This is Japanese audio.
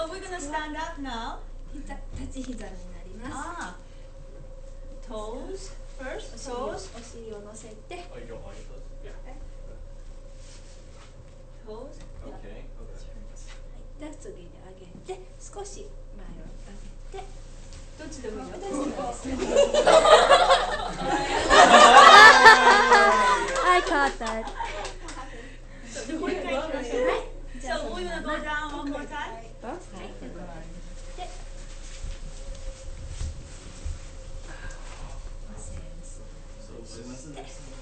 So we're gonna stand up now. 膝立ち膝になります。Ah. Toes お first. 尻をお Toes. 尻を乗せて Oh, you don't want those? Yeah. Toes. Okay. Okay. で次に上げて少し前を上げてどっちでもいいよ。I caught that. Go down one more time. That's Sit.